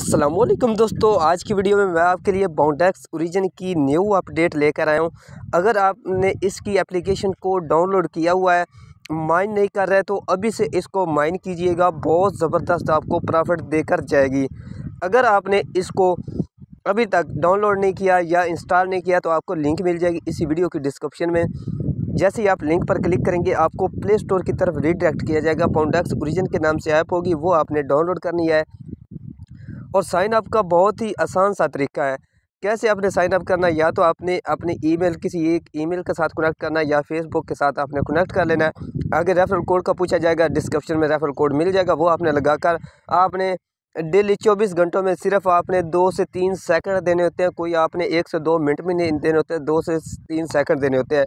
असलम दोस्तों, आज की वीडियो में मैं आपके लिए बाउंडेक्स ओरिजिन की न्यू अपडेट लेकर आया हूँ। अगर आपने इसकी एप्लीकेशन को डाउनलोड किया हुआ है माइन नहीं कर रहे तो अभी से इसको माइन कीजिएगा, बहुत ज़बरदस्त आपको प्रॉफिट देकर जाएगी। अगर आपने इसको अभी तक डाउनलोड नहीं किया या इंस्टॉल नहीं किया तो आपको लिंक मिल जाएगी इसी वीडियो की डिस्क्रिप्शन में। जैसे ही आप लिंक पर क्लिक करेंगे, आपको प्ले स्टोर की तरफ़ रिडायरेक्ट किया जाएगा। पाउंडेक्स ओरिजिन के नाम से ऐप होगी, वो आपने डाउनलोड करनी है। और साइन अप का बहुत ही आसान सा तरीका है। कैसे आपने साइन अप करना या तो आपने अपने ईमेल, किसी एक ईमेल के साथ कनेक्ट करना या फेसबुक के साथ आपने कनेक्ट कर लेना है। आगे रेफरल कोड का पूछा जाएगा, डिस्क्रिप्शन में रेफरल कोड मिल जाएगा, वो आपने लगाकर आपने डेली चौबीस घंटों में सिर्फ़ आपने दो से तीन सेकंड देने होते हैं। कोई आपने एक से दो मिनट में नहीं देने होते हैं दो से तीन सेकंड देने होते हैं।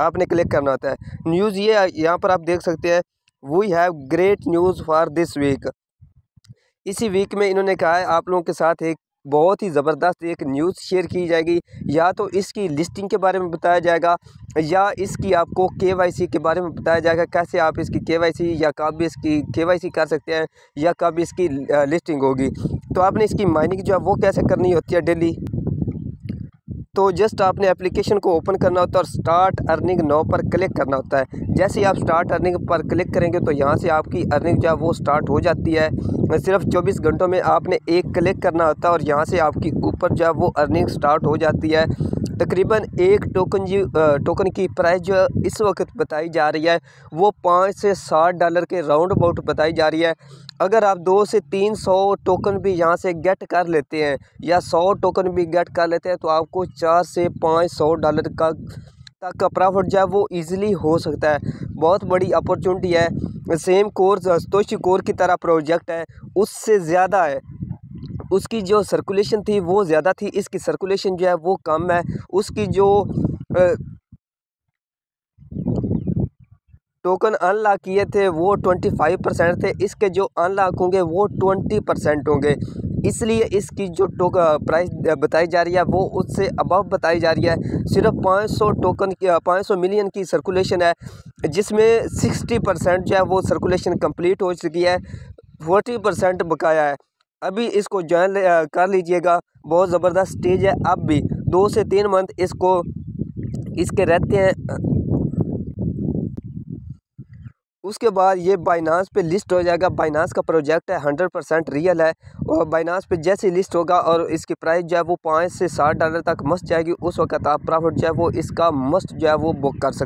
आपने क्लिक करना होता है। न्यूज़ ये यहाँ पर आप देख सकते हैं we have great news for this week इसी वीक में इन्होंने कहा है, आप लोगों के साथ एक बहुत ही ज़बरदस्त एक न्यूज़ शेयर की जाएगी। या तो इसकी लिस्टिंग के बारे में बताया जाएगा, या इसकी आपको के के बारे में बताया जाएगा, कैसे आप इसकी के या कब इसकी के कर सकते हैं, या कब इसकी लिस्टिंग होगी। तो आपने इसकी माइनिंग जो है वो कैसे करनी होती है डेली? तो जस्ट आपने एप्लीकेशन को ओपन करना होता है और स्टार्ट अर्निंग नो पर क्लिक करना होता है। जैसे ही आप स्टार्ट अर्निंग पर क्लिक करेंगे तो यहाँ से आपकी अर्निंग जो है वो स्टार्ट हो जाती है। सिर्फ़ 24 घंटों में आपने एक क्लिक करना होता है और यहाँ से आपकी ऊपर जो है वो अर्निंग स्टार्ट हो जाती है। तकरीबन एक टोकन जी टोकन की प्राइस जो इस वक्त बताई जा रही है, वो पाँच से साठ डॉलर के राउंड अबाउट बताई जा रही है। अगर आप दो से तीन सौ टोकन भी यहाँ से गेट कर लेते हैं या सौ टोकन भी गेट कर लेते हैं तो आपको चार से पाँच सौ डॉलर का, तक का प्रॉफिट जो है वो इजीली हो सकता है। बहुत बड़ी अपॉर्चुनिटी है। सेम कोर्स तोशी कोर की तरह प्रोजेक्ट है। उससे ज़्यादा है। उसकी जो सर्कुलेशन थी वो ज़्यादा थी। इसकी सर्कुलेशन जो है वो कम है। उसकी जो टोकन अनलॉक किए थे वो ट्वेंटी फाइव परसेंट थे। इसके जो अनलॉक होंगे वो ट्वेंटी परसेंट होंगे। इसलिए इसकी जो टोक प्राइस बताई जा रही है, वो उससे अबव बताई जा रही है। सिर्फ़ 500 टोकन की 500 मिलियन की सर्कुलेशन है, जिसमें 60 परसेंट जो है वो सर्कुलेशन कंप्लीट हो चुकी है 40 परसेंट बकाया है। अभी इसको ज्वाइन कर लीजिएगा, बहुत ज़बरदस्त स्टेज है। अब भी दो से तीन मंथ इसको, इसके रहते हैं उसके बाद ये बाइनास पे लिस्ट हो जाएगा। बाइनास का प्रोजेक्ट है हंड्रेड परसेंट रियल है और बाइनास पे जैसे लिस्ट होगा और इसकी प्राइस जो है वो पाँच से साठ डॉलर तक मस्त जाएगी, उस वक्त आप प्रॉफिट जो है वो इसका मस्त जो है वो बुक कर सकते